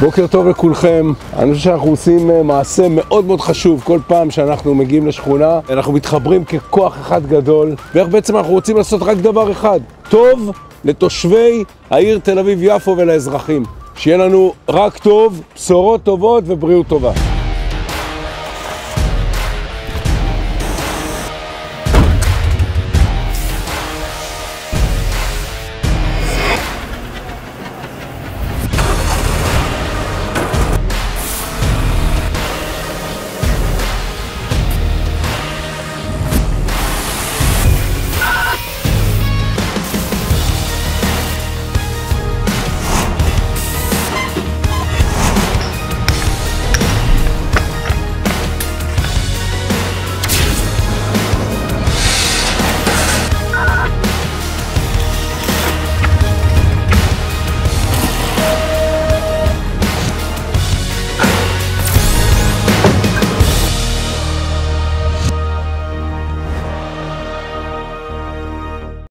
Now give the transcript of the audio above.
בוקר טוב לכולכם. אני חושב שאנחנו עושים אה, מעשה מאוד מאוד חשוב כל פעם שאנחנו מגיעים לשכונה. אנחנו מתחברים ככוח אחד גדול, ואיך בעצם אנחנו רוצים לעשות רק דבר אחד, טוב לתושבי העיר תל אביב-יפו ולאזרחים. שיהיה לנו רק טוב, בשורות טובות ובריאות טובה.